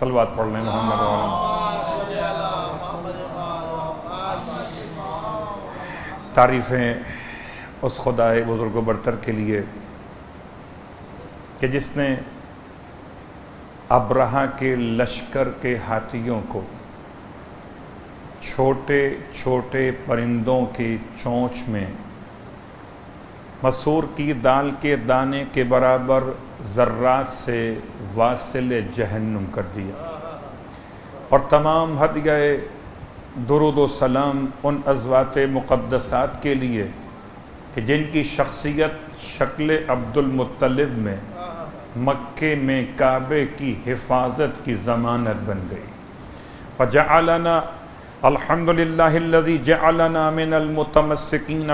सलवात पढ़ लें मोहम्मद तारीफ़ें उस खुदाए बुज़ुर्ग बरतर के लिए कि जिसने अब्रहा के लश्कर के हाथियों को छोटे छोटे परिंदों की चोंच में मसूर की दाल के दाने के बराबर ज़र्रात से वासिल जहन्नुम कर दिया। और तमाम हद गए दरुद सलाम उन अजवात मुक़दसात के लिए कि जिनकी शख्सियत शक्ल अब्दुलमुत्तलिब में, मक्के में काबे की हिफाजत की ज़मानत बन गई। वजालना अल्हम्दुलिल्लाहिल्लज़ी जअलना मिनल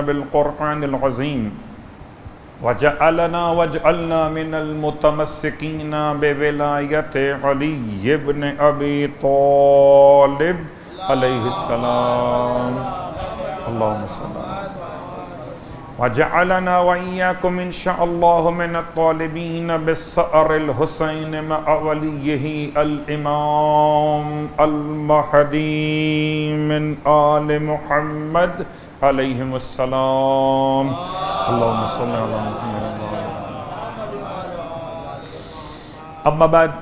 बिलकुरानज़ीम वजअलना वजअलना मिनल मुतमस्सिकीन बेविलायत अली इब्न अबी तालिब अलैहिस्सलाम। अल्लाहुम्मा सल्ली वजअलना वइयाकुम इंशाअल्लाहु मिनत तालिबीन बिस्सअरिल हुसैन मअ अल इमाम अल महदी मिन आल मुहम्मद अलैहिस्सलाम अल्लाहुम्मा सल्ली अला अम्माबाद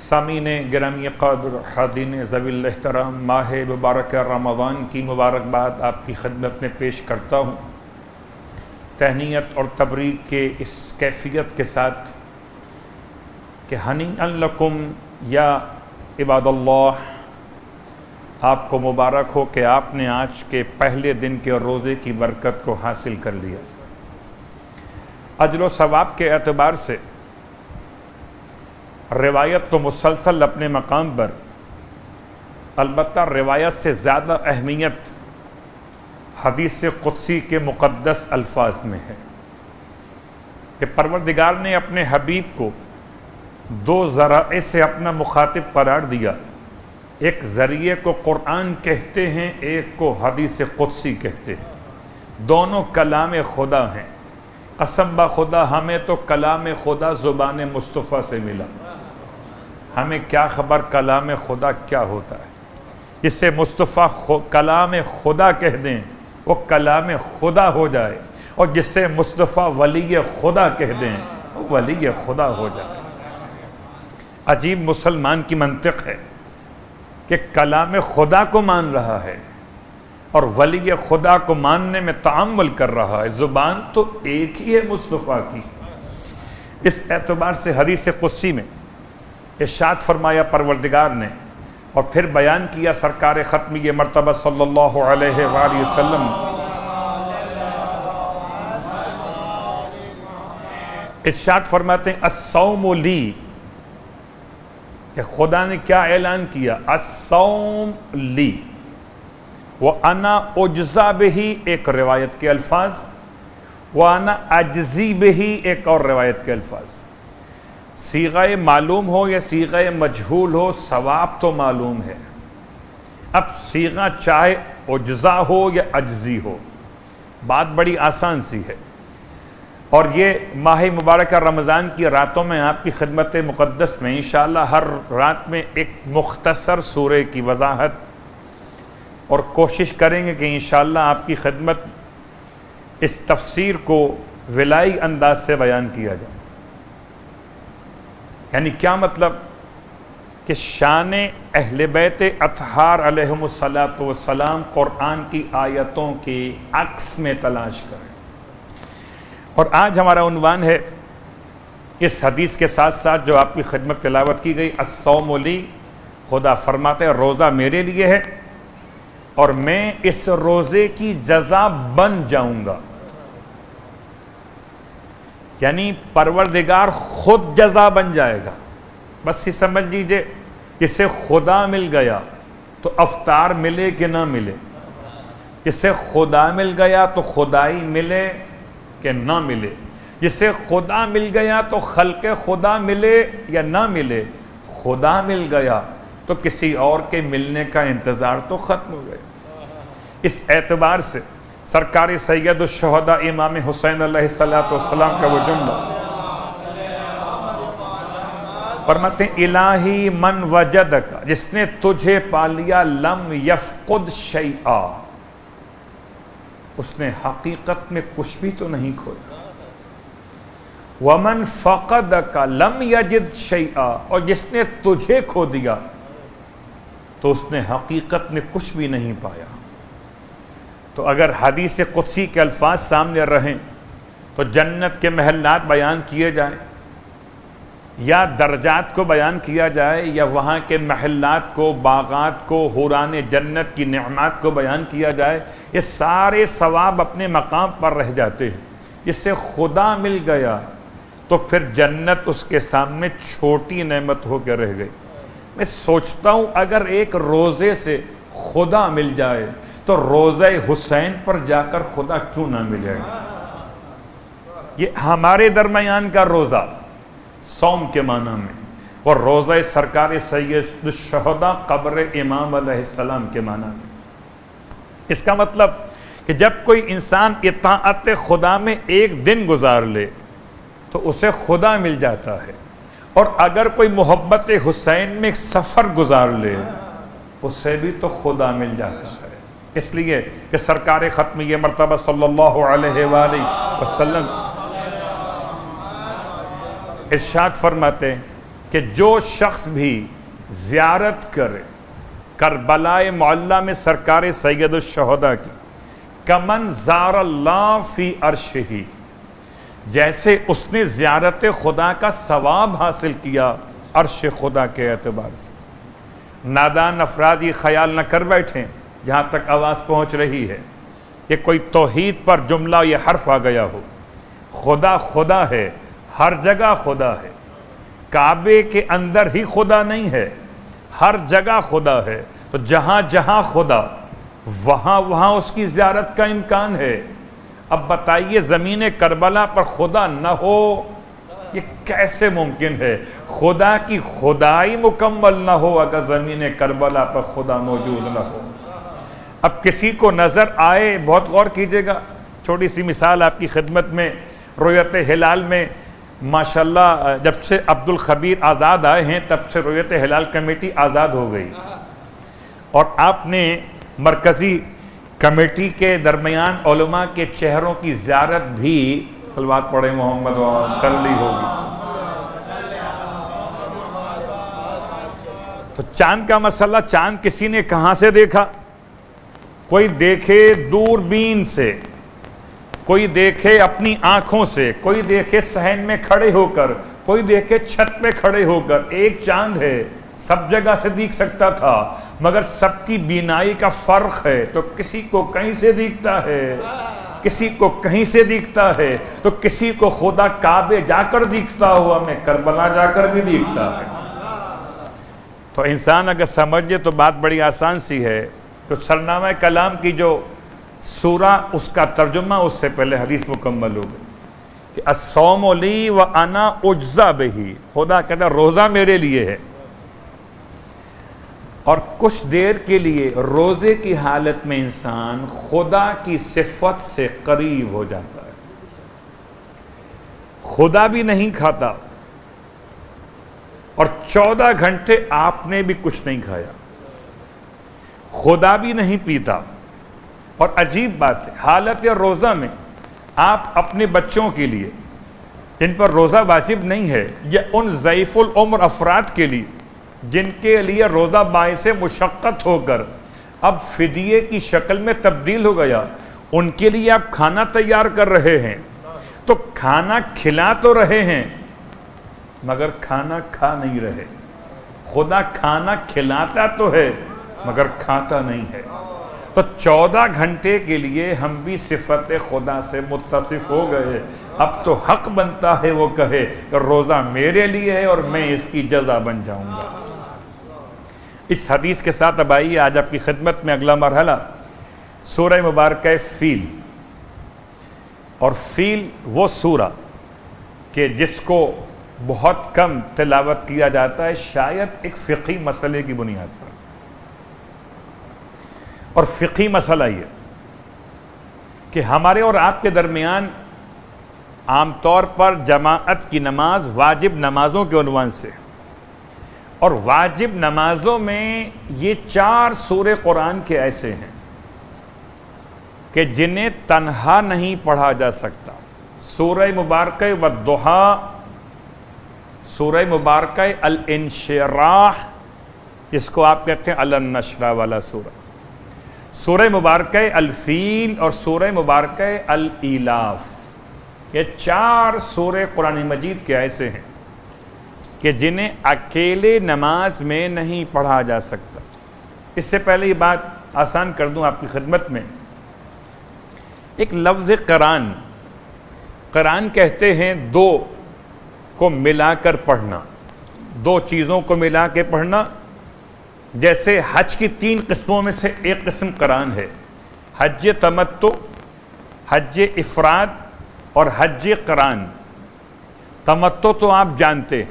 सामीन ग्रामी कदर हादीन ज़विल एहतराम माह मुबारक रमज़ान की मुबारकबाद आपकी खदमत में पेश करता हूँ तहनीत और तबरीक के इस कैफियत के साथ कि हनी लकुम या इबादल्लाह, आपको मुबारक हो कि आपने आज के पहले दिन के रोज़े की बरकत को हासिल कर लिया। अजलो सवाब के एतबार से रिवायत तो मुसलसल अपने मकाम पर अलबत् रिवायत से ज़्यादा अहमियत हदीस कुदसी के मुक़दस अल्फाज में है कि परवरदिगार ने अपने हबीब को दो ज़रा से अपना मुखातिब करार दिया। एक ज़रिए को कुरान कहते हैं, एक को हदीस कुदसी कहते हैं। दोनों कलाम खुदा हैं। कसम ब खुदा, हमें तो कलाम खुदा ज़ुबान मुस्तफ़ा से मिला। हमें क्या खबर कलाम खुदा क्या होता है? इसे मुस्तफ़ा कलाम खुदा कह दें। वो कलाम खुदा हो जाए और जिससे मुस्तफ़ा वली खुदा कह दें, वो वली खुदा हो जाए। अजीब मुसलमान की मंतिक है कि कलाम खुदा को मान रहा है और वली खुदा को मानने में तामल कर रहा है। ज़ुबान तो एक ही है मुस्तफ़ा की। इस एतबार से हदीस कुस्सी में इर्शाद फरमाया, परवरदिगार ने और फिर बयान किया सरकार ख़त्म, ये मरतबा सल्लल्लाहु अलैहि वसल्लम। फरमाते हैं असौमली खुदा ने क्या ऐलान किया? असौम ली। वो अना उज्जा ही एक रिवायत के अल्फाज। व अना अज्जी ही एक और रिवायत के अल्फाज। सीगा मालूम हो या सीगा मजहूल हो, सवाब तो मालूम है। अब सीगा चाहे उज्जा हो या अज्जी हो, बात बड़ी आसान सी है। और ये माह मुबारक रमज़ान की रातों में आपकी खिदमत मुक़दस में इन हर रात में एक मुख्तसर सूर्य की वजाहत और कोशिश करेंगे कि इन आपकी खिदमत इस तफसीर को विलाई अंदाज से बयान किया जाए। यानी क्या मतलब? कि शान अहल बैत अतहार अलैहिस्सलाम क़ुरान की आयतों के अक्स में तलाश करें। और आज हमारा उनवान है। इस हदीस के साथ साथ जो आपकी खिदमत तलावत की गई असौमली खुदा फरमाते रोज़ा मेरे लिए है और मैं इस रोज़े की जजा बन जाऊँगा। यानी परवरदिगार खुद जजा बन जाएगा। बस ये समझ लीजिए इसे खुदा मिल गया तो अवतार मिले कि ना मिले? इसे खुदा मिल गया तो खुदाई मिले कि ना मिले? जिसे खुदा मिल गया तो खल के खुदा मिले या ना मिले? खुदा मिल गया तो किसी और के मिलने का इंतज़ार तो ख़त्म हो गया। इस एतबार से सरकारी सैदुलशहदा इमाम हुसैन सलाम का वो जुमला। फरमाते इलाही मन वजद का जिसने तुझे पा लिया, लम यफकुद शैआ। उसने हकीकत में कुछ भी तो नहीं खोया। वमन फ़कद का लम यजिद शैआ। और जिसने तुझे खो दिया तो उसने हकीकत में कुछ भी नहीं पाया। तो अगर हदीस कुत्सी के अल्फाज सामने रहें तो जन्नत के महलात बयान किए जाए, या दर्जात को बयान किया जाए, या वहाँ के महलात को, बागात को, हुरान जन्नत की नमात को बयान किया जाए, ये सारे सवाब अपने मकाम पर रह जाते हैं। इससे खुदा मिल गया तो फिर जन्नत उसके सामने छोटी नेमत होकर रह गई। मैं सोचता हूँ अगर एक रोज़े से खुदा मिल जाए तो रोज़े हुसैन पर जाकर खुदा क्यों ना मिलेगा ये हमारे दरमियान का रोज़ा, सोम के माना में। और रोज़ा सरकार सैदुलशहदा कब्र इमाम के माना में। इसका मतलब कि जब कोई इंसान इतात खुदा में एक दिन गुजार ले तो उसे खुदा मिल जाता है। और अगर कोई मोहब्बत हुसैन में सफ़र गुजार ले, उसे भी तो खुदा मिल जाता है। इसलिए कि सरकार ख़त्म ये मरतबा अलैहि वसल्लम। इर्शाद फरमाते हैं कि जो शख्स भी ज़्यारत करे, करबलाए मोल्ला में सरकार सैदुलशहदा की, कमन ज़ार फ़ी अर्श ही जैसे उसने ज़्यारत खुदा का सवाब हासिल किया अर्श खुदा के अतबार से। नादान अफराद ये ख्याल न कर बैठे। जहाँ तक आवाज़ पहुँच रही है कि कोई तोहीद पर जुमला ये हर्फ आ गया हो। खुदा खुदा है, हर जगह खुदा है। काबे के अंदर ही खुदा नहीं है, हर जगह खुदा है। तो जहाँ जहाँ खुदा, वहाँ वहाँ उसकी ज्यारत का इम्कान है। अब बताइए, ज़मीन करबला पर खुदा न हो, ये कैसे मुमकिन है? खुदा की खुदाई मुकम्मल ना हो, अगर ज़मीन करबला पर खुदा मौजूद न हो। अब किसी को नज़र आए, बहुत गौर कीजिएगा। छोटी सी मिसाल आपकी खिदमत में, रोयत हिलाल में, माशाल्लाह, जब से अब्दुल खबीर आज़ाद आए हैं, तब से रोयत हिलाल कमेटी आज़ाद हो गई। और आपने मरकज़ी कमेटी के दरमियान के चेहरों की ज्यारत भी, सलवात पढ़े मोहम्मद कर ली होगी। तो चाँद का मसला, चाँद किसी ने कहाँ से देखा? कोई देखे दूरबीन से, कोई देखे अपनी आँखों से, कोई देखे सहन में खड़े होकर, कोई देखे छत पे खड़े होकर, एक चाँद है, सब जगह से दिख सकता था, मगर सबकी बीनाई का फ़र्क है तो किसी को कहीं से दिखता है, किसी को कहीं से दिखता है तो किसी को खुदा काबे जाकर दिखता हुआ मैं, करबला जाकर भी दिखता है। तो इंसान अगर समझ ले तो बात बड़ी आसान सी है तो सरनामा कलाम की जो सूरा उसका तर्जुमा, उससे पहले हदीस मुकम्मल हो गई कि असोमली व अना उज्जा बही। खुदा कहता रोज़ा मेरे लिए है। और कुछ देर के लिए रोज़े की हालत में इंसान खुदा की सिफत से करीब हो जाता है। खुदा भी नहीं खाता। और चौदह घंटे आपने भी कुछ नहीं खाया। खुदा भी नहीं पीता। और अजीब बात है, हालत या रोज़ा में आप अपने बच्चों के लिए जिन पर रोज़ा वाजिब नहीं है, या उन ज़यफ़ुल उम्र अफराद के लिए, जिनके लिए रोज़ा बायस मुशक्क़त होकर अब फिदिये की शक्ल में तब्दील हो गया, उनके लिए आप खाना तैयार कर रहे हैं। तो खाना खिला तो रहे हैं, मगर खाना खा नहीं रहे। खुदा खाना खिलाता तो है मगर खाता नहीं है। तो चौदह घंटे के लिए हम भी सिफत खुदा से मुतसिफ हो गए। अब तो हक बनता है, वो कहे कि रोज़ा मेरे लिए है और मैं इसकी जजा बन जाऊँगा। इस हदीस के साथ अब आइए, आज आपकी खिदमत में अगला मरहला सूर्य मुबारक फील। और फील वो सूरा कि जिसको बहुत कम तिलावत किया जाता है, शायद एक फ़िकी मसले की बुनियाद पर। और फ़िकी मसला ये कि हमारे और आपके दरमियान आमतौर पर जमात की नमाज़ वाजिब नमाज़ों के उनवान से। और वाजिब नमाज़ों में ये चार सूर कुरान के ऐसे हैं कि जिन्हें तनहा नहीं पढ़ा जा सकता। सूर मुबारक व दोहा सूर मुबारक अल इनशराह इसको आप कहते हैं अल नशरा वाला सूरा सूर मुबारक अलफ़ील और सूर मुबारक अल इलाफ ये चार सूर कुरान मजीद के ऐसे हैं कि जिन्हें अकेले नमाज़ में नहीं पढ़ा जा सकता। इससे पहले ये बात आसान कर दूँ आपकी खिदमत में। एक लफ्ज़ करान। करान कहते हैं दो को मिलाकर पढ़ना, दो चीज़ों को मिला के पढ़ना जैसे हज की तीन किस्मों में से एक किस्म करान है। हज तमत्तो हज इफ़राद और हज करान। तमत्तो तो आप जानते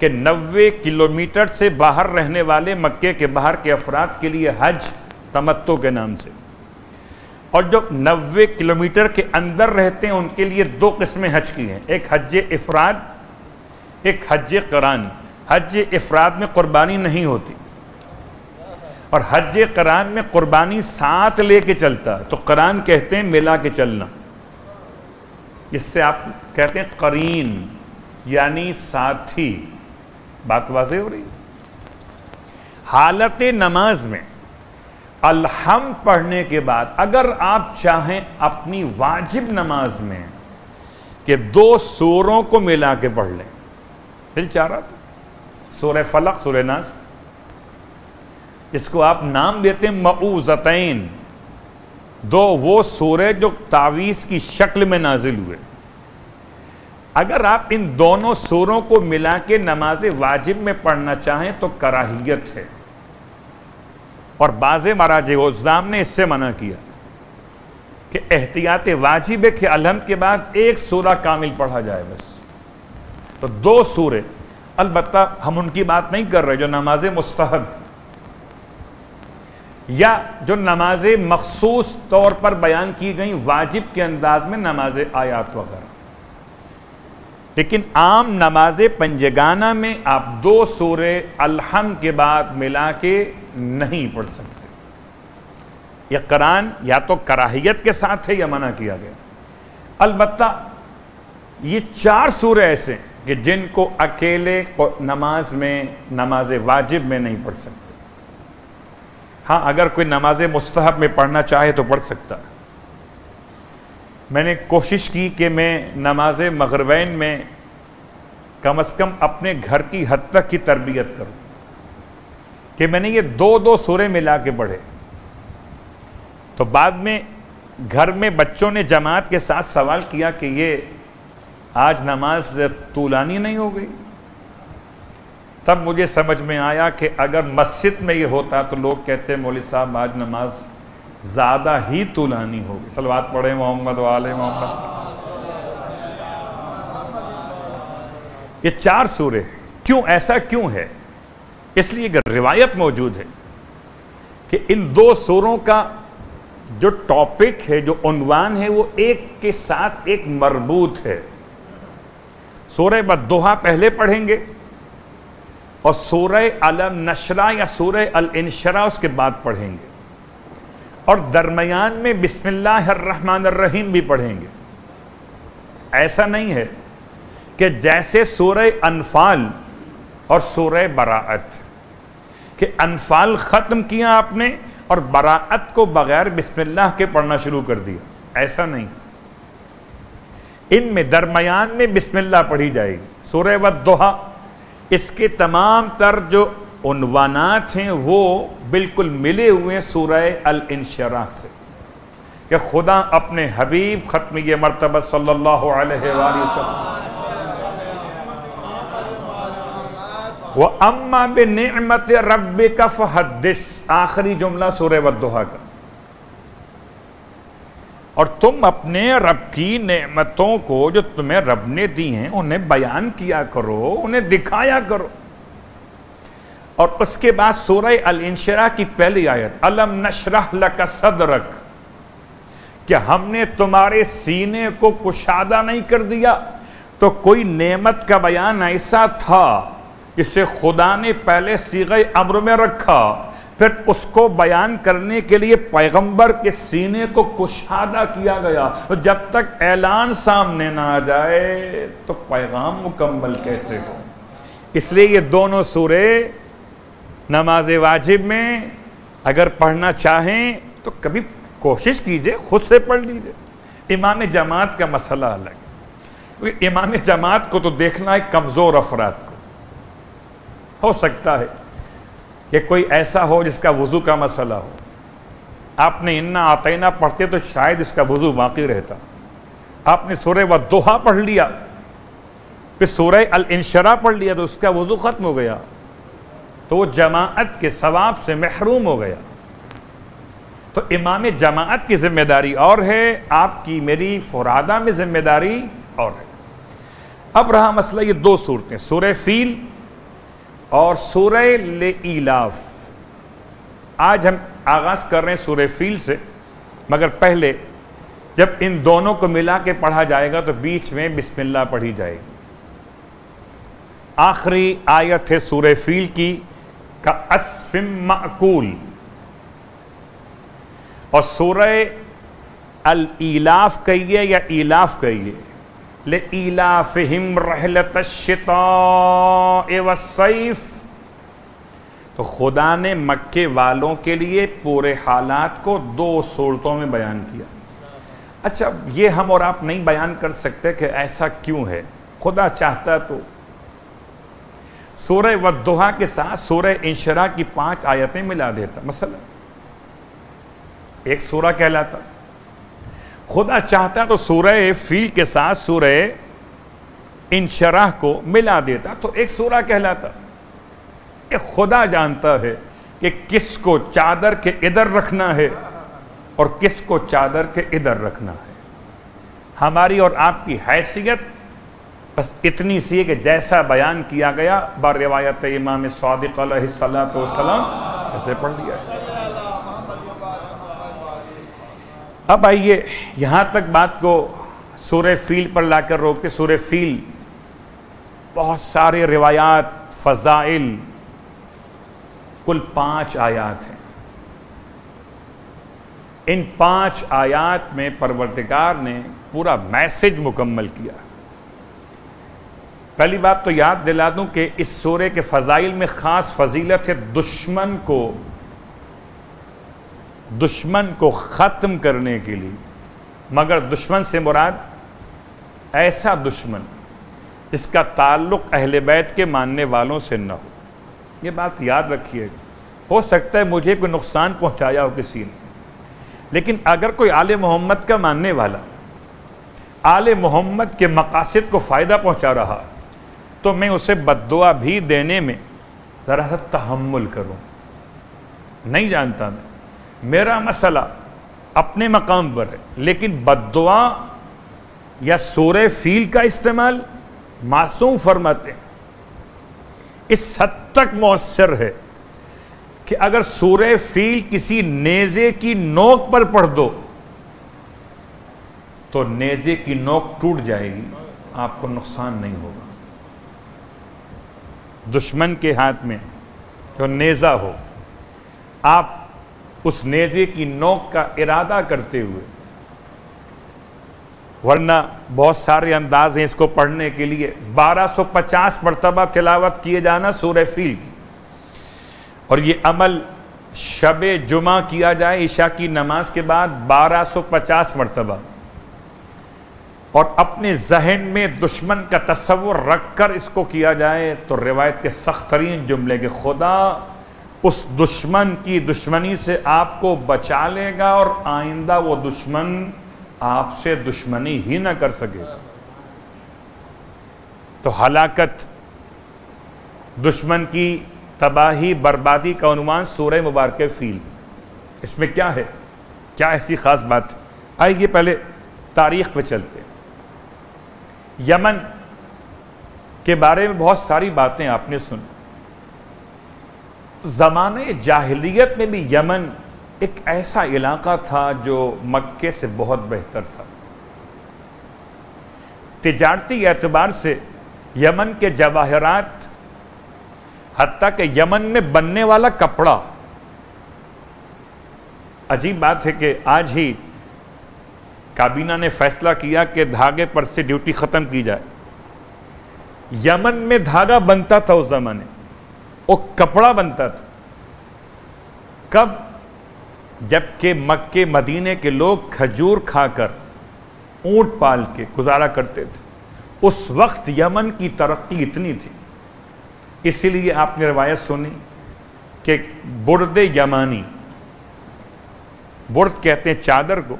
कि 90 किलोमीटर से बाहर रहने वाले मक्के के बाहर के अफराद के लिए हज तमत्तो के नाम से। और जो 90 किलोमीटर के अंदर रहते हैं, उनके लिए दो किस्में हज की हैं। एक हज इफ़राद, एक हज करान। हज इफ़राद में क़ुरबानी नहीं होती। और हज करान में कुर्बानी साथ लेके चलता। तो करान कहते हैं, मिला के चलना। इससे आप कहते हैं, करीन, यानी साथी। बात वाजे हो रही हालत नमाज़ में अलहम पढ़ने के बाद अगर आप चाहें अपनी वाजिब नमाज़ में कि दो सूरों को मिला के पढ़ लें। दिल चाह रहा था? सूर फलक सूर नास। इसको आप नाम देते हैं मऊजतैन। दो, वो सूर्य जो तावीज़ की शक्ल में नाजिल हुए। अगर आप इन दोनों सूरों को मिला के नमाज़ वाजिब में पढ़ना चाहें तो कराहियत है। और बाज महाराज उज़ाम ने इससे मना किया कि एहतियात वाजिब है कि अलहम के बाद एक सूरा कामिल पढ़ा जाए बस। तो दो सूरे अलबत् हम उनकी बात नहीं कर रहे, जो नमाज़ मुस्तहब या जो नमाज़ मखसूस तौर पर बयान की गई, वाजिब के अंदाज में नमाज़ आयात वगैरह। लेकिन आम नमाज़ पंजगाना में आप दो सूरे अलहम के बाद मिला के नहीं पढ़ सकते। यह करान या तो कराहियत के साथ है या मना किया गया। अलबत्ता ये चार सूरे ऐसे कि जिनको अकेले नमाज़ में, नमाज़ वाजिब में नहीं पढ़ सकते। हाँ अगर कोई नमाज़ मुस्तहब में पढ़ना चाहे तो पढ़ सकता। मैंने कोशिश की कि मैं नमाज़ मगरबैन में कम अज़ कम अपने घर की हद तक की तरबियत करूँ, कि मैंने ये दो दो सूरे मिला के पढ़े। तो बाद में घर में बच्चों ने जमात के साथ सवाल किया कि ये आज नमाज़ तूलानी नहीं हो गई? तब मुझे समझ में आया कि अगर मस्जिद में ये होता तो लोग कहते मौली साहब, आज नमाज़ ज़्यादा ही तुलानी होगी। सलवात पढ़े, मोहम्मद वाले, मोहम्मद। ये चार सूरे, क्यों ऐसा क्यों है? इसलिए एक रिवायत मौजूद है कि इन दो सूरों का जो टॉपिक है, जो उनवान है, वो एक के साथ एक मरबूत है। सूर्य बदोहा पहले पढ़ेंगे और सूर्य अलम नशरा या सूर्य अल इनशरा उसके बाद पढ़ेंगे। और दरमियान में बिस्मिल्लाहिर्रहमानिर्रहीम भी पढ़ेंगे। ऐसा नहीं है कि जैसे सूर्य अनफाल और सूर्य बराअत कि अनफाल ख़त्म किया आपने और बराअत को बगैर बिस्मिल्लाह के पढ़ना शुरू कर दिया। ऐसा नहीं। इनमें दरमियान में बिस्मिल्लाह पढ़ी जाएगी। सूर्य व दोहा इसके तमाम तर जो उनवानात हैं, वो बिल्कुल मिले हुए हैं सूरह अल इंशरा से। कि खुदा अपने हबीब ख़त्म ये मरतबा वसल्लम। वह अम्मा बे नमत रब का फहदिस आखिरी जुमला सूर्य वदोहा का। और तुम अपने रब की नेमतों को, जो तुम्हें रब ने दी हैं, उन्हें बयान किया करो, उन्हें दिखाया करो। और उसके बाद सूरह अल इंशरा की पहली आयत, अलम नशरह लका सदरक क्या हमने तुम्हारे सीने को कुशादा नहीं कर दिया। तो कोई नेमत का बयान ऐसा था इसे खुदा ने पहले सीग अम्र में रखा फिर उसको बयान करने के लिए पैगंबर के सीने को कुशादा किया गया। तो जब तक ऐलान सामने ना आ जाए तो पैगाम मुकम्मल कैसे हो? इसलिए ये दोनों सूरे नमाज़ वाजिब में अगर पढ़ना चाहें तो कभी कोशिश कीजिए, खुद से पढ़ लीजिए। इमाम जमात का मसला अलग इमाम जमात को तो देखना है कमज़ोर अफराद को। हो सकता है कि कोई ऐसा हो जिसका वज़ू का मसला हो। आपने इन्ना आतना पढ़ते तो शायद इसका वज़ू बाकी रहता। आपने सूर्य व दोहा पढ़ लिया, फिर सूर्य अल इंशरा पढ़ लिया तो उसका वज़ू ख़त्म हो गया। तो वो जमात के सवाब से महरूम हो गया। तो इमाम जमात की ज़िम्मेदारी और है, आपकी मेरी फुरादा में ज़िम्मेदारी और है। अब रहा मसला ये दो सूरतें सूर्य फील और सूर्य इलाफ आज हम आगाज़ कर रहे हैं सूर्य फील से, मगर पहले जब इन दोनों को मिला के पढ़ा जाएगा तो बीच में बिस्मिल्लाह पढ़ी जाएगी। आखिरी आयत है सूर्य फील की, का असफिम माकूल। और सूर्य अल इलाफ कहिए या इलाफ कहिए? ले इलाफिम रहलत सैफ तो खुदा ने मक्के वालों के लिए पूरे हालात को दो सूरतों में बयान किया। अच्छा ये हम और आप नहीं बयान कर सकते कि ऐसा क्यों है। खुदा चाहता तो। सूर्य वदोहा के साथ सूर्य इंशरा की पाँच आयतें मिला देता। मसला एक सूरा कहलाता। खुदा चाहता तो सूर्य फील के साथ सूर्य इन शराह को मिला देता। तो एक सूरा कहलाता। ये खुदा जानता है कि किसको चादर के इधर रखना है और किसको चादर के इधर रखना है। हमारी और आपकी हैसियत बस इतनी सी है कि जैसा बयान किया गया बार रिवायत इमाम सलाम ऐसे पढ़ लिया अब आइए, यहाँ तक बात को सूर्य फील पर लाकर रोकते सूर्य फील, बहुत सारे रिवायात, फ़जाइल, कुल पाँच आयात हैं। इन पाँच आयात में परवर्तिकार ने पूरा मैसेज मुकम्मल किया। पहली बात तो याद दिला दूँ कि इस सूर्य के फ़जाइल में ख़ास फजीलत है दुश्मन को दुश्मन को ख़त्म करने के लिए। मगर दुश्मन से मुराद, ऐसा दुश्मन, इसका ताल्लुक़ अहल बैत के मानने वालों से न हो। ये बात याद रखिए। हो सकता है मुझे कोई नुकसान पहुँचाया हो किसी ने। लेकिन अगर कोई आल मोहम्मद का मानने वाला, आल मोहम्मद के मकासद को फ़ायदा पहुँचा रहा तो मैं उसे बदुआ भी देने में ज़रा सा तहमुल करूँ। नहीं जानता मैं। मेरा मसला अपने मकाम पर है, लेकिन बदवा या सोरे फील का इस्तेमाल मासूम फरमाते इस हद तक मौसर है कि अगर सूर्य फील किसी नेजे की नोक पर पढ़ दो तो नेजे की नोक टूट जाएगी, आपको नुकसान नहीं होगा। दुश्मन के हाथ में जो नेज़ा हो, आप उस नेज़े की नोक का इरादा करते हुए। वरना बहुत सारे अंदाज हैं इसको पढ़ने के लिए। 1250 मरतबा तिलावत किए जाना सूर फील की। और ये अमल शब जुमा किया जाए ईशा की नमाज़ के बाद 1250 मरतबा। और अपने जहन में दुश्मन का तस्वुर रख कर इसको किया जाए तो रिवायत के सख्त तरीन जुमले के खुदा उस दुश्मन की दुश्मनी से आपको बचा लेगा और आइंदा वो दुश्मन आपसे दुश्मनी ही ना कर सकेगा तो हलाकत, दुश्मन की तबाही, बर्बादी का अनुमान सूर्य मुबारक फील। इसमें क्या है? क्या ऐसी ख़ास बात? आइए पहले तारीख पे चलते यमन के बारे में बहुत सारी बातें आपने सुन। ज़माने जाहलीत में भी यमन एक ऐसा इलाका था जो मक्के से बहुत बेहतर था। तजारती एतबार से यमन के जवाहरात हती के यमन में बनने वाला कपड़ा। अजीब बात है कि आज ही काबीना ने फैसला किया कि धागे पर से ड्यूटी ख़त्म की जाए। यमन में धागा बनता था उस ज़माने। वो कपड़ा बनता था। कब? जबकि मक्के, मदीने के लोग खजूर खाकर ऊँट पाल के गुजारा करते थे। उस वक्त यमन की तरक्की इतनी थी। इसीलिए आपने रवायत सुनी कि बुरद यमानी, बुर्द कहते हैं चादर को,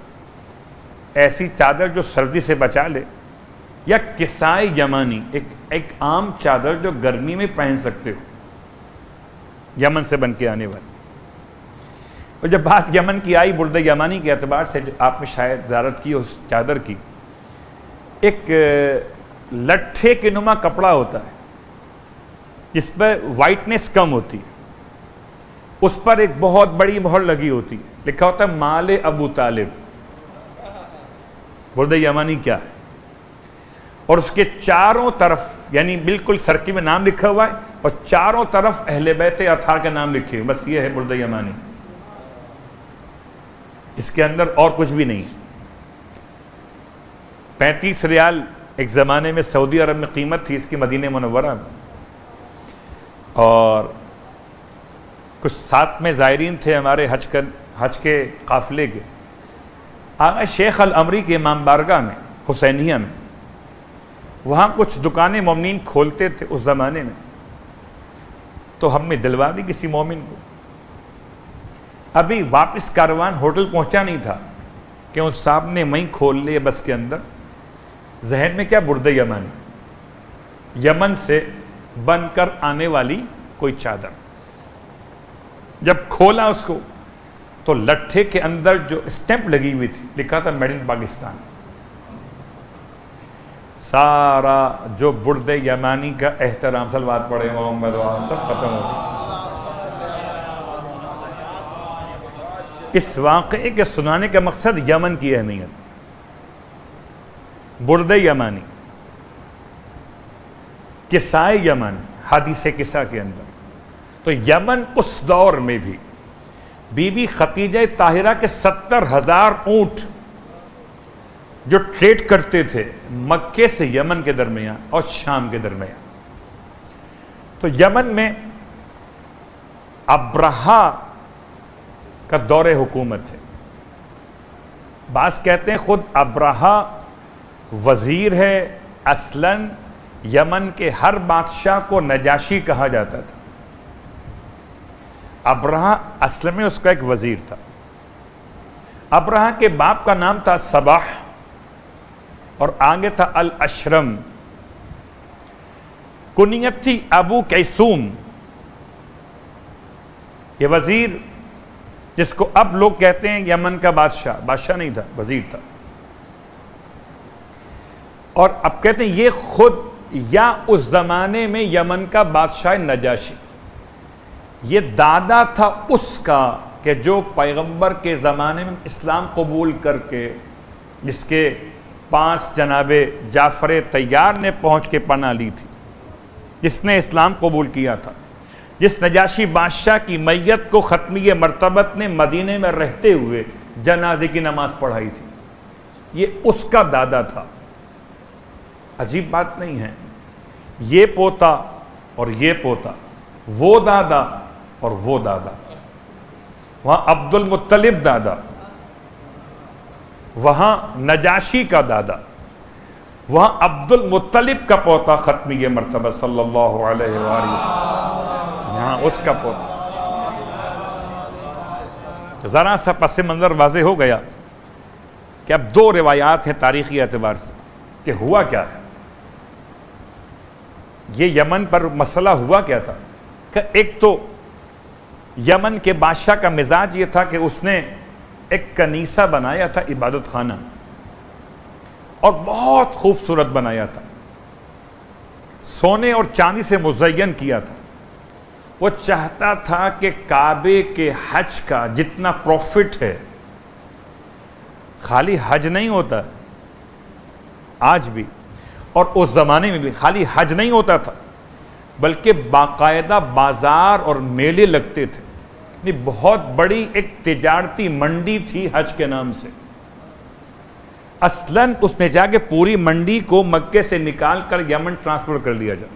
ऐसी चादर जो सर्दी से बचा ले, या किसाई यमानी, एक एक आम चादर जो गर्मी में पहन सकते हो। यमन से बन के आने वाली। और जब बात यमन की आई, बुरद यमानी के अतबार से आपने शायद ज़ारत की उस चादर की, एक लट्ठे के नुमा कपड़ा होता है, जिस पर वाइटनेस कम होती है, उस पर एक बहुत बड़ी मोहर लगी होती है। लिखा होता है, माल अबू तालिब। बुरद यमानी क्या है? और उसके चारों तरफ़, यानी बिल्कुल सरकी में नाम लिखा हुआ है और चारों तरफ़ अहले बैत अथार के नाम लिखे बस ये है बुरद यमानी। इसके अंदर और कुछ भी नहीं। पैंतीस रियाल एक ज़माने में सऊदी अरब में कीमत थी इसकी मदीने मनवरा में। और कुछ साथ में ज़ायरीन थे हमारे हज कर हज के काफ़िले के। आगे शेख अल अमरी के इमाम बारगाह में, हुसैनिया में। वहाँ कुछ दुकानें ममिन खोलते थे उस ज़माने में। तो हमने दिलवा दी किसी मोमिन को। अभी वापस कारवान होटल पहुँचा नहीं था। कि उस साहब ने वहीं खोल लिए बस के अंदर। जहन में क्या बुर्द यमानी? यमन से बनकर आने वाली कोई चादर। जब खोला उसको तो लट्ठे के अंदर जो स्टैंप लगी हुई थी, लिखा था मेड इन पाकिस्तान। सारा जो बुर्द यमानी का एहतराम सलवाद पड़े मोहम्मद सब खत्म हो गया इस वाक़े के सुनाने का मकसद यमन की अहमियत। बुरद यमानी किसाए यमन, हदीस किसा के अंदर। तो यमन उस दौर में भी, बीबी खतीज ताहिरा के सत्तर हज़ार ऊँट जो ट्रेड करते थे मक्के से यमन के दरमियान और शाम के दरमियान। तो यमन में अब्रहा का दौर हुकूमत है। बास कहते हैं, ख़ुद अब्राहा वज़ीर है, असलन यमन के हर बादशाह को नजाशी कहा जाता था। अब्राहा असल में उसका एक वज़ीर था। अब्राहा के बाप का नाम था सबाह। और आगे था अल अशरम कुनियत थी अबू कैसूम, ये वज़ीर, जिसको अब लोग कहते हैं यमन का बादशाह। बादशाह नहीं था, वज़ीर था। और अब कहते हैं, ये खुद या उस जमाने में यमन का बादशाह नजाशी। ये दादा था उसका कि जो पैगंबर के ज़माने में इस्लाम कबूल करके, जिसके पास जनाब जाफ़र तैयार ने पहुँच के पना ली थी, जिसने इस्लाम कबूल किया था। जिस नजाशी बादशाह की मैयत को ख़त्मी मरतबत ने मदीने में रहते हुए जनाजे की नमाज़ पढ़ाई थी। ये उसका दादा था। अजीब बात नहीं है। ये पोता और ये पोता, वो दादा और वो दादा। वहाँ अब्दुल मुत्तलिब दादा वहाँ नजाशी का दादा, वहाँ अब्दुल मुत्तलिब का पोता ख़त्म ये मरतबा सल्लल्लाहु अलैहि वसल्लम। यहाँ उसका पोता। ज़रा सा पस मंज़र वाज हो गया कि अब दो रिवायात हैं तारीख़ी एतबार से कि हुआ क्या है? ये यमन पर मसला हुआ क्या था? कि एक तो यमन के बादशाह का मिजाज ये था कि उसने एक कनीसा बनाया था इबादत खाना। और बहुत खूबसूरत बनाया था। सोने और चांदी से मुजयन किया था। वो चाहता था कि काबे के हज का जितना प्रॉफिट है, खाली हज नहीं होता, आज भी, और उस ज़माने में भी खाली हज नहीं होता था, बल्कि बाकायदा बाज़ार और मेले लगते थे। नहीं बहुत बड़ी एक तिजारती मंडी थी हज के नाम से। असलन उसने जाके पूरी मंडी को मक्के से निकाल कर यमन ट्रांसफ़र कर लिया जाए।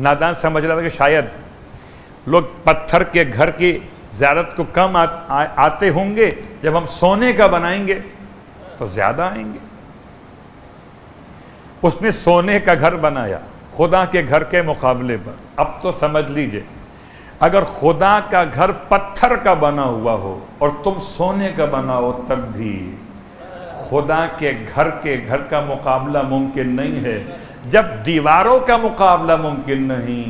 नादान समझ रहा था कि शायद लोग पत्थर के घर की ज्यारत को कम आ, आ, आते होंगे जब हम सोने का बनाएँगे तो ज़्यादा आएँगे। उसने सोने का घर बनाया। खुदा के घर के मुकाबले पर। अब तो समझ लीजिए, अगर खुदा का घर पत्थर का बना हुआ हो और तुम सोने का बनाओ तब भी खुदा के घर के घर का मुकाबला मुमकिन नहीं है। जब दीवारों का मुकाबला मुमकिन नहीं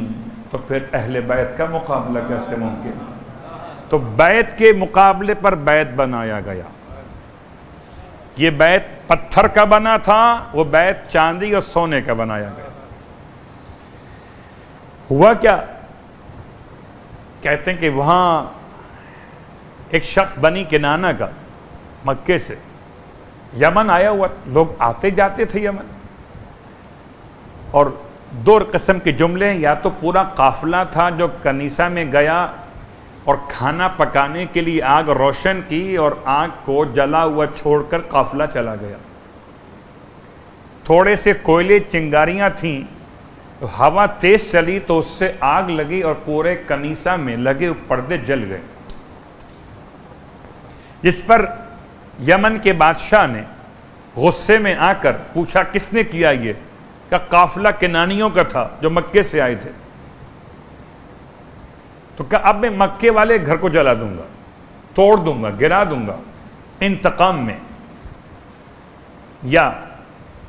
तो फिर अहले बैत का मुकाबला कैसे मुमकिन? तो बैत के मुकाबले पर बैत बनाया गया। ये बैत पत्थर का बना था, वो बैत चांदी और सोने का बनाया गया। हुआ क्या? कहते हैं कि वहाँ एक शख्स बनी के नाना का, मक्के से। यमन आया हुआ, लोग आते जाते थे यमन। और दो किस्म के जुमले या तो पूरा काफिला था जो कनीसा में गया, और खाना पकाने के लिए आग रोशन की और आग को जला हुआ छोड़कर काफिला चला गया। थोड़े से कोयले चिंगारियाँ थीं हवा तेज चली तो उससे आग लगी और पूरे कनीसा में लगे पर्दे जल गए। जिस पर यमन के बादशाह ने गुस्से में आकर पूछा, किसने किया ये? का काफिला किनानियों का था जो मक्के से आए थे? तो क्या अब मैं मक्के वाले घर को जला दूँगा, तोड़ दूँगा, गिरा दूँगा, इंतकाम में। या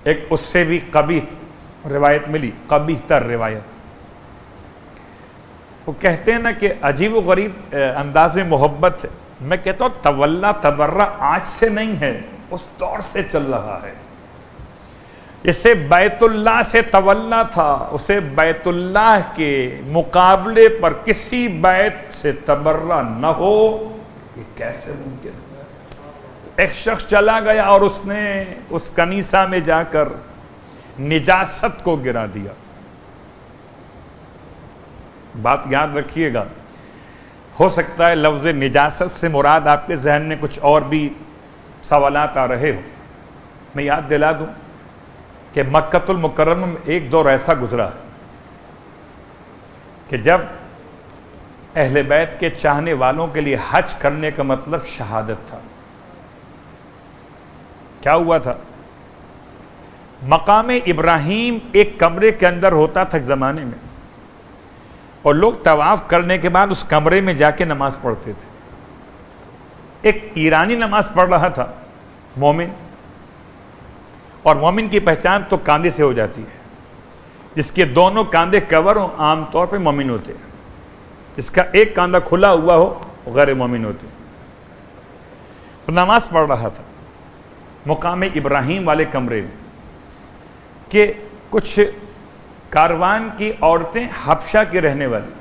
एक उससे भी कभी रिवायत मिली कभी तर रिवायत। वो कहते हैं ना कि अजीब व गरीब अंदाज मोहब्बत है। मैं कहता हूँ, तवल्ला तबर्रा आज से नहीं है, उस दौर से चल रहा है। जैसे बैतुल्लाह से तवल्ला था, उसे बैतुल्लाह के मुकाबले पर किसी बैत से तबर्रा न हो, ये कैसे मुमकिन एक शख्स चला गया और उसने उस कनीसा में जाकर निजासत को गिरा दिया। बात याद रखिएगा, हो सकता है लफ्ज़ निजासत से मुराद आपके जहन में कुछ और भी सवाल आ रहे हो। मैं याद दिला दूँ कि मक्तुल मुकर्रम में एक दौर ऐसा गुजरा कि जब अहल बैत के चाहने वालों के लिए हज करने का मतलब शहादत था। क्या हुआ था? मकाम इब्राहिम एक कमरे के अंदर होता था ज़माने में। और लोग तवाफ़ करने के बाद उस कमरे में जाके नमाज़ पढ़ते थे। एक ईरानी नमाज़ पढ़ रहा था, मोमिन। और मोमिन की पहचान तो कांधे से हो जाती है। जिसके दोनों कांधे कवर हो, आमतौर पर मोमिन होते हैं। इसका एक कांधा खुला हुआ हो, गैर मोमिन होते हैं। तो नमाज़ पढ़ रहा था, मुकाम इब्राहिम वाले कमरे में। कि कुछ कारवान की औरतें हफ्शा के रहने वाली,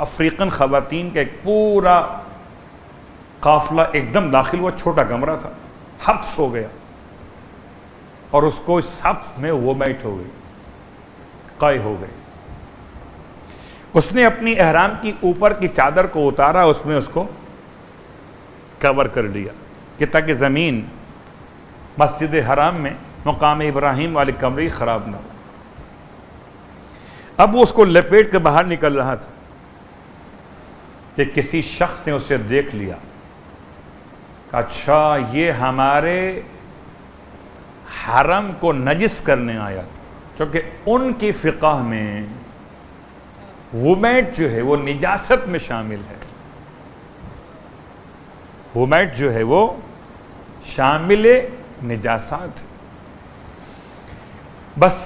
अफ्रीकन ख़वातीन का एक पूरा काफिला एकदम दाखिल हुआ, छोटा कमरा था, हफ्स हो गया। और उसको इस हफ्स में वो बैठ हो गई कय हो गई। उसने अपनी एहराम की ऊपर की चादर को उतारा, उसमें उसको कवर कर लिया कि ताकि ज़मीन मस्जिद हराम में मकाम इब्राहिम वाली कमरी ख़राब ना हो। अब वो उसको लपेट के बाहर निकल रहा था कि किसी शख्स ने उसे देख लिया। अच्छा ये हमारे हरम को नजिस करने आया था, क्योंकि उनकी फ़िका में वुमेट जो है वो निजासत में शामिल है। वुमेट जो है वो शामिल निजासात है। बस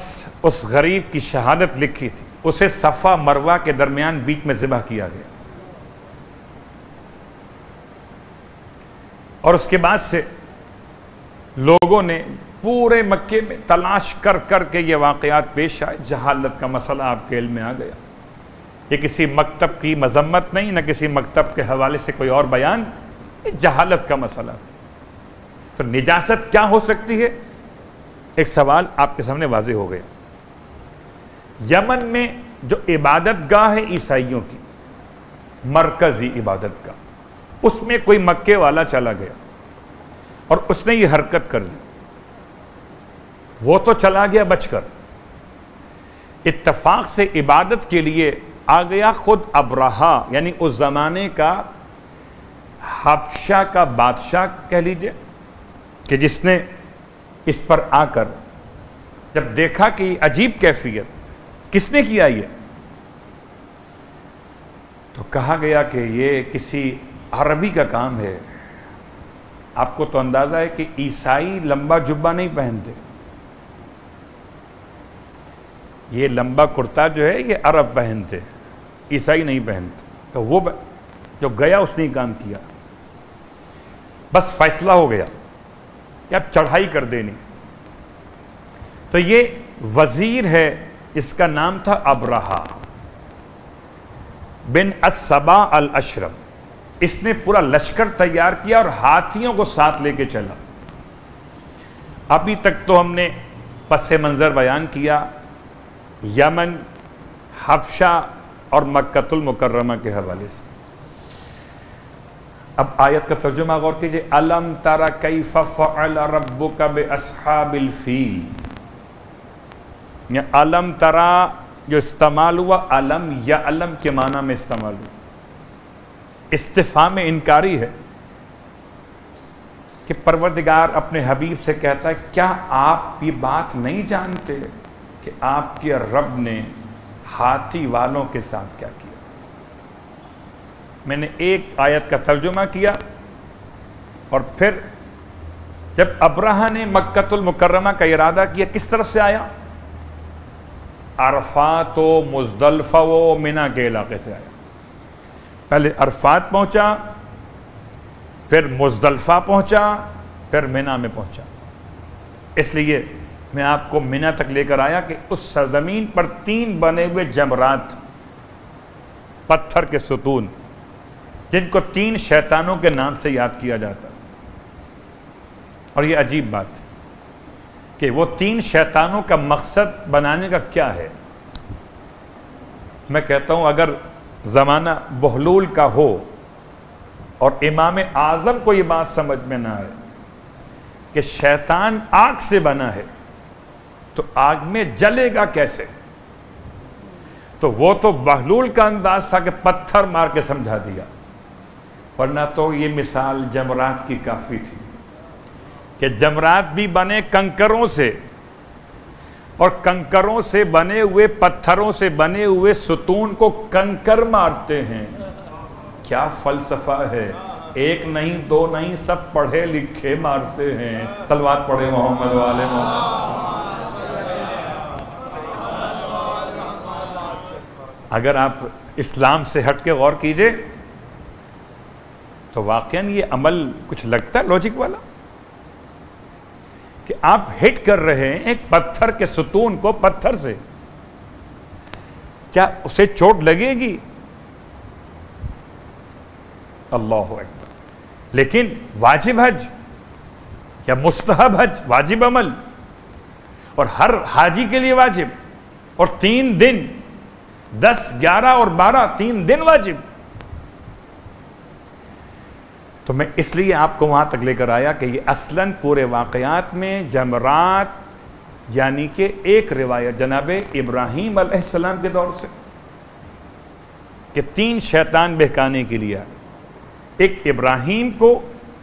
उस गरीब की शहादत लिखी थी। उसे सफ़ा मरवा के दरमियान बीच में ज़िबा किया गया। और उसके बाद से लोगों ने पूरे मक्के में तलाश कर कर के ये वाक़ात पेश आए, जहालत का मसला आपके इल्म में आ गया। ये किसी मकतब की मजम्मत नहीं, ना किसी मकतब के हवाले से कोई और बयान, ये जहालत का मसला तो निजासत क्या हो सकती है? एक सवाल आपके सामने वाजे हो गया। यमन में जो इबादत गाह है ईसाइयों की, मरकजी इबादत का, उसमें कोई मक्के वाला चला गया और उसने ये हरकत कर ली वो तो चला गया बचकर। इत्तफाक से इबादत के लिए आ गया खुद अबराहा, यानी उस जमाने का हबशा का बादशाह कह लीजिए, कि जिसने इस पर आकर जब देखा कि अजीब कैफियत, किसने किया ये? तो कहा गया कि ये किसी अरबी का काम है। आपको तो अंदाज़ा है कि ईसाई लंबा जुब्बा नहीं पहनते। ये लंबा कुर्ता जो है, ये अरब पहनते, ईसाई नहीं पहनते। तो वो जो गया, उसने काम किया। बस फैसला हो गया। अब चढ़ाई कर देनी। तो ये वज़ीर है, इसका नाम था अबरहा बिन असबा अल अशरम इसने पूरा लश्कर तैयार किया और हाथियों को साथ लेके चला। अभी तक तो हमने पस मंज़र बयान किया, यमन हफ्शा और मक्तुल मुकर्रमा के हवाले से। अब आयत का तर्जुमा गौर कीजिए, अलम तारा कई रब्बु कब असहाबिल फील? या अलम तरा जो इस्तेमाल हुआ, अलम या अलम के माना में इस्तेमाल हुआ? इस्तीफ़ा में इनकारी है कि परवरदिगार अपने हबीब से कहता है, क्या आप ये बात नहीं जानते कि आपके रब ने हाथी वालों के साथ क्या किया? मैंने एक आयत का तर्जुमा किया और फिर जब अब्राह ने मक्तुल मुकर्रमा का इरादा किया, किस तरफ़ से आया? अरफात व मुजदलफा व मिना के इलाके से आया। पहले अरफात पहुँचा, फिर मुजदलफा पहुँचा, फिर मिना में पहुँचा। इसलिए मैं आपको मिना तक लेकर आया कि उस सरजमीन पर तीन बने हुए जमरात, पत्थर के सुतून जिनको तीन शैतानों के नाम से याद किया जाता। और ये अजीब बात है कि वो तीन शैतानों का मकसद बनाने का क्या है। मैं कहता हूँ, अगर ज़माना बहलूल का हो और इमाम आज़म को ये बात समझ में ना आए कि शैतान आग से बना है तो आग में जलेगा कैसे? तो वो तो बहलूल का अंदाज था कि पत्थर मार के समझा दिया। वरना तो ये मिसाल जमरात की काफ़ी थी कि जमरात भी बने कंकरों से और कंकरों से बने हुए पत्थरों से बने हुए सुतून को कंकर मारते हैं। क्या फलसफा है। एक नहीं, दो नहीं, सब पढ़े लिखे मारते हैं। सलवात पढ़े मोहम्मद वाले मोहम्मद। अगर आप इस्लाम से हट के गौर कीजिए तो वाकया ये अमल कुछ लगता है लॉजिक वाला? कि आप हिट कर रहे हैं एक पत्थर के सुतून को पत्थर से। क्या उसे चोट लगेगी? अल्लाह अकबर। लेकिन वाजिब हज या मुस्तहब हज, वाजिब अमल। और हर हाजी के लिए वाजिब। और तीन दिन, दस, ग्यारह और बारह, तीन दिन वाजिब। तो मैं इसलिए आपको वहाँ तक लेकर आया कि ये असलन पूरे वाकयात में जमरात, यानी कि एक रिवायत जनाब इब्राहिम अलैहिस्सलाम के दौर से, कि तीन शैतान बहकाने के लिए, एक इब्राहिम को,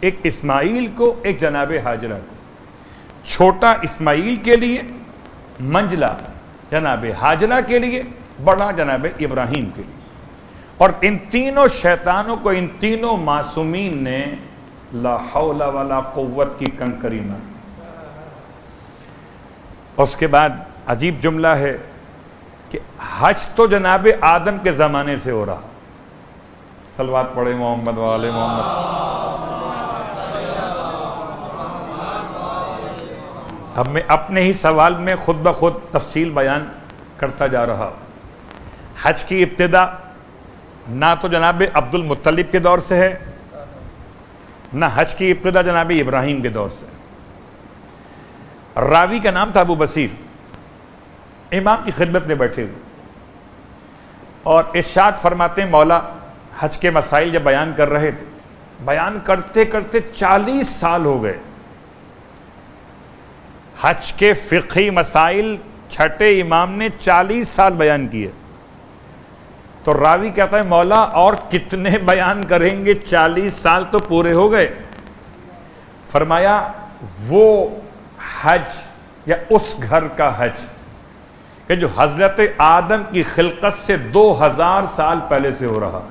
एक इस्माइल को, एक जनाब हाजरा को। छोटा इस्माइल के लिए मंजला जनाब हाजरा के लिए, बड़ा जनाब इब्राहिम के लिए। और इन तीनों शैतानों को, इन तीनों मासूमीन ने लाहौला वाला क़वत की कंकरी मारी। उसके बाद अजीब जुमला है कि हज तो जनाब आदम के ज़माने से हो रहा। सलवात पढ़े मोहम्मद वाले मोहम्मद। अब मैं अपने ही सवाल में खुद ब खुद तफसील बयान करता जा रहा हज की इब्तदा ना तो जनाब अब्दुल मुत्तलिब के दौर से है, ना हज की इब्तदा जनाब इब्राहिम के दौर से रावी का नाम था अबू बसीर, इमाम की खिदमत में बैठे हुए। और इर्शाद फरमाते, मौला, हज के मसाइल जब बयान कर रहे थे, बयान करते करते चालीस साल हो गए। हज के फ़िकी मसाइल छठे इमाम ने चालीस साल बयान किए। तो रावी कहता है, मौला, और कितने बयान करेंगे? चालीस साल तो पूरे हो गए। फरमाया, वो हज या उस घर का हज, कि जो हज़रत आदम की खिलकत से दो हज़ार साल पहले से हो रहा।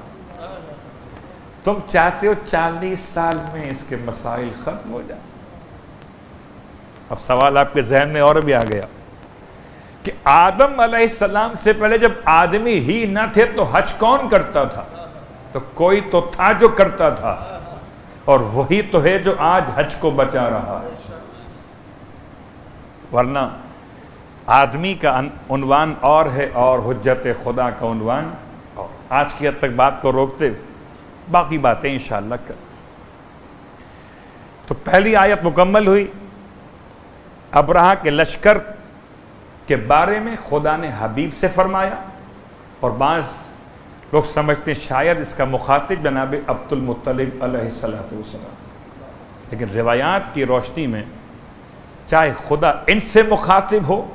तुम चाहते हो चालीस साल में इसके मसाइल खत्म हो जाए? अब सवाल आपके जहन में और भी आ गया। कि आदम सलाम से पहले जब आदमी ही न थे तो हज कौन करता था? तो कोई तो था जो करता था। और वही तो है जो आज हज को बचा रहा है। वरना आदमी का उनवान और है और हजत खुदा का उनवान और आज की हद तक बात को रोकते बाकी बातें इन कर। तो पहली आयत मुकम्मल हुई। अबराह के लश्कर के बारे में खुदा ने हबीब से फरमाया और बाज़ लोग समझते हैं शायद इसका मुखातिब जनाब अब्दुलमतलब लेकिन रिवायात की रोशनी में चाहे खुदा इनसे मुखातिब हो,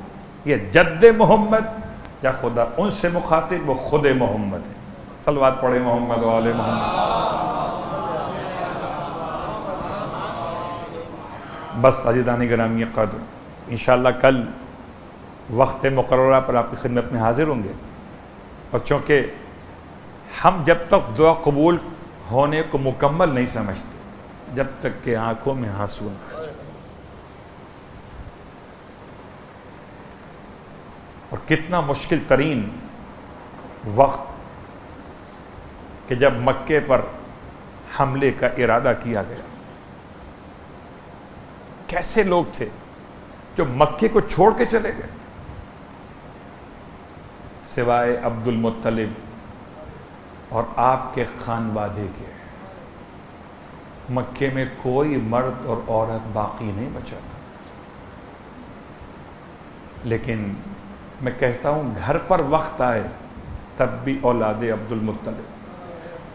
या जद्द मोहम्मद, या खुदा उनसे मुखातिब, वो खुद मोहम्मद है। सलवात पढ़े मोहम्मद वाले मोहम्मद। बस अजीदानी ग्रामी कदर। इन कल वक्त मुकर पर आपकी खिदमत में हाजिर होंगे। और चूँकि हम जब तक दुआ कबूल होने को मुकम्मल नहीं समझते, जब तक के आँखों में आँसू न और कितना मुश्किल तरीन वक्त कि जब मक्के पर हमले का इरादा किया गया। कैसे लोग थे जो मक्के को छोड़ के चले गए? सिवाय अब्दुल मुत्तलिब और आपके खानवादे के। मक्के में कोई मर्द और औरत बाकी नहीं बचा था। लेकिन मैं कहता हूँ, घर पर वक्त आए, तब भी औलाद अब्दुल मुत्तलिब।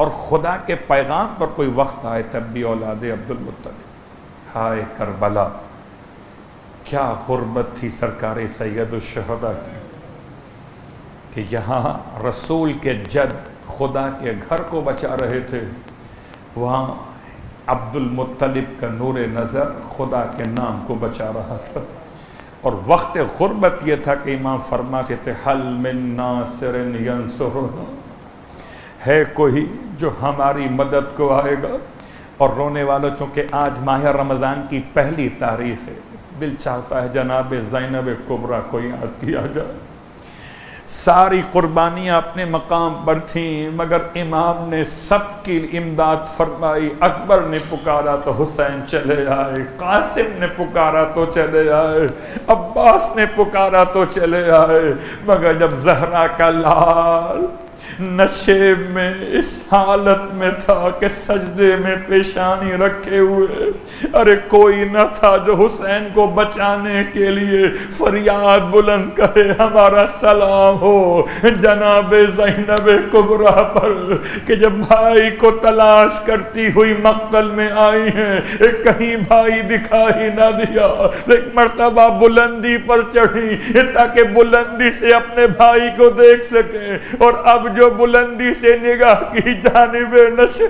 और खुदा के पैगाम पर कोई वक्त आए, तब भी औलाद अब्दुल मुत्तलिब। हाय करबला, क्या गुर्बत थी सरकार सैदुलशहदा की। कि यहाँ रसूल के जद खुदा के घर को बचा रहे थे, वहाँ अब्दुल मुत्तलिब का नूर नज़र खुदा के नाम को बचा रहा था। और वक्त गुरबत यह था कि इमाम फरमाते थे, हल मिन्ना सिरन है कोई जो हमारी मदद को आएगा? और रोने वालों, चूँकि आज माह रमज़ान की पहली तारीख है, दिल चाहता है जनाब जैनब कुबरा को याद किया जाए। सारी कुर्बानियाँ अपने मकाम पर थीं, मगर इमाम ने सबकी इमदाद फरमाई। अकबर ने पुकारा तो हुसैन चले आए, कासिम ने पुकारा तो चले आए, अब्बास ने पुकारा तो चले आए, मगर जब जहरा का लाल नशे में, इस हालत में था कि सजदे में पेशानी रखे हुए। अरे कोई न था जो हुसैन को बचाने के लिए फरियाद बुलंद करे, हमारा सलाम हो जनाब जैनब कुबरा पर, कि जब भाई को तलाश करती हुई मक्तल में आई है कहीं भाई दिखाई ना दिया। एक मरतबा बुलंदी पर चढ़ी, ताकि बुलंदी से अपने भाई को देख सके, और अब जो बुलंदी से निगाह की जानब नशे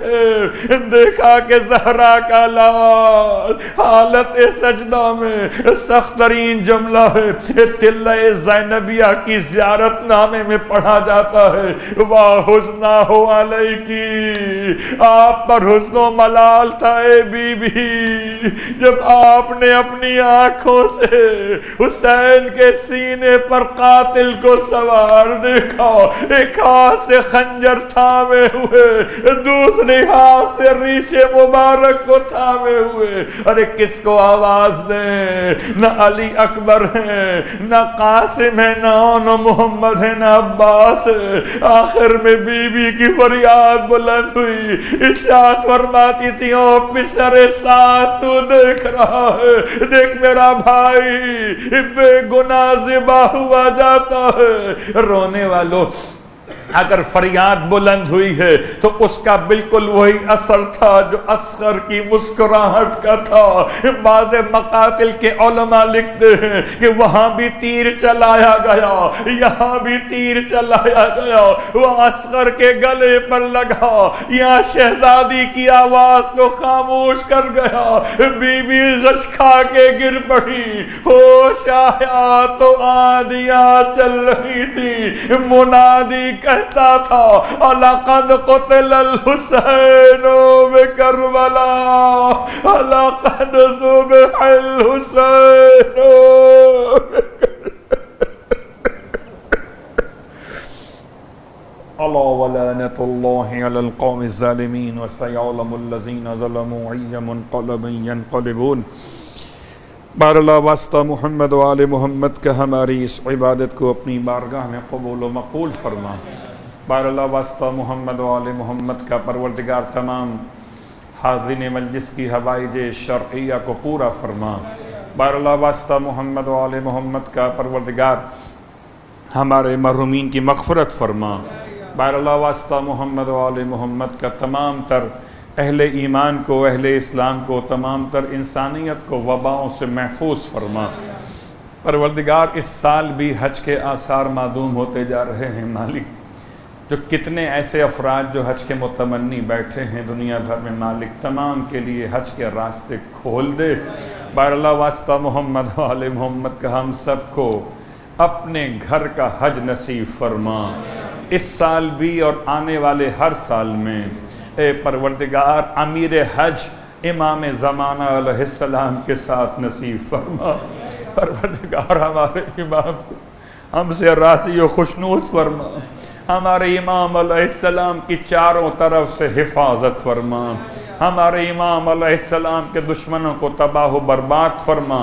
देखा के जहरा का लाल। हालत सजदा में, सख्त तरीन जुमला है। तिल्ला जैनबिया की जियारत नामे में पढ़ा जाता है। वाह, हुसना हो अलई की आप पर हुस्नो मलाल था ए बीबी। जब आपने अपनी आँखों से हुसैन के सीने पर कातिल को सवार देखा एक हाथ से खंजर थामे हुए, दूसरे हाथ से रीशे मुबारक को थामे हुए। अरे किसको आवाज़ दे? न अली अकबर है, न कासिम है, ना न मोहम्मद है, न अब्बास आखिर में बीबी की फरियाद बुलंद हुई। इशात फरमाती थी, ओ पिसरे साथ तू देख रहा है। देख मेरा भाई बेगुनाह जिबा हुआ जाता है। रोने वालों अगर फरियाद बुलंद हुई है तो उसका बिल्कुल वही असर था जो असगर की मुस्कुराहट का था। बाज मकातिल के ओलमा लिखते हैं कि वहाँ भी तीर चलाया गया, यहाँ भी तीर चलाया गया। वह असगर के गले पर लगा, यहाँ शहजादी की आवाज़ को खामोश कर गया। बीबी गश खा के गिर पड़ी, होश आया तो आदिया चल रही थी। मुनादी कह कहता था अलकद कुतिल हुसैन में करबला अलकद सुबह हुसैन अल्लाह वलानतुल्लाहि अलल कौम ज़ालिमीन व सयअलमुल लज़ीना ज़लमू अय्यमुनक़लबन यनक़लिबून बारला वास्ता मोहम्मद वाल मोहम्मद का हमारी इस इबादत को अपनी बारगाह में कबूल मकबूल फरमा बारला वास्ता मोहम्मद वाल मोहम्मद का परवरदिगार तमाम हाजिन मजलिस की हवाइज शर्या को पूरा फरमा। बारला वास्ता मोहम्मद वाल मोहम्मद का परवरदिगार हमारे मरहुमीन की मगफरत फरमा। बारला वास्ता मोहम्मद वाल मोहम्मद का तमाम तर अहल ईमान को, अहल इस्लाम को, तमाम तर इंसानियत को वबाओं से महफूज फरमा। परवरदिगार, इस साल भी हज के आसार मालूम होते जा रहे हैं मालिक। जो कितने ऐसे अफराद जो हज के मुतमनी बैठे हैं दुनिया भर में मालिक, तमाम के लिए हज के रास्ते खोल दे। बारला वास्ता मोहम्मद, वाल मोहम्मद का हम सबको अपने घर का हज नसीब फरमा। इस साल भी और आने वाले हर साल में, ए परवरदिगार, अमीर हज इमाम ज़माना के साथ नसीब फरमा। परवरदिगार, हमारे इमाम को हमसे राशि व फरमा। हमारे इमाम की चारों तरफ़ से हिफाजत फरमा। हमारे इमाम के दुश्मनों को तबाह बर्बाद फरमा।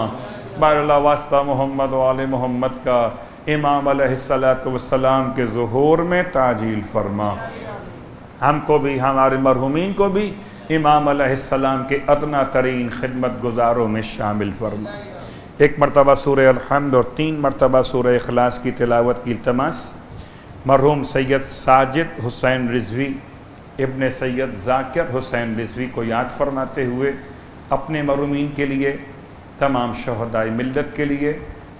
बारला वास्ता मोहम्मद वाल मोहम्मद का इमाम के जहूर में ताजील फरमा। हमको भी, हमारे मरहुमीन को भी इमाम के अदना तरीन खिदमत गुजारों में शामिल फरमा। एक मरतबा सूर अलहमद और तीन मरतबा सूर अखलास की तिलावत की तमास मरहूम सैयद साजिद हुसैन रिजवी, इबन सैयद जाकिर हुसैन रिजवी को याद फरमाते हुए अपने मरहुमीन के लिए, तमाम शहदाय मिलत के लिए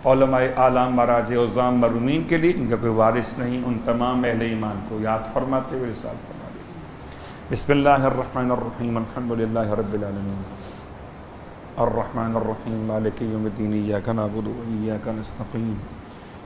आलाम मराज उज़ाम मरहुमीन के लिए, इनका कोई वारिस नहीं, उन तमाम अहल ईमान को याद फरमाते हुए साथ फरमा बसमीम अलहमदिल्ला रबालमीन अर्रहमानिर्रहीम, मालिक नअबुदु व इय्याका नस्तकीम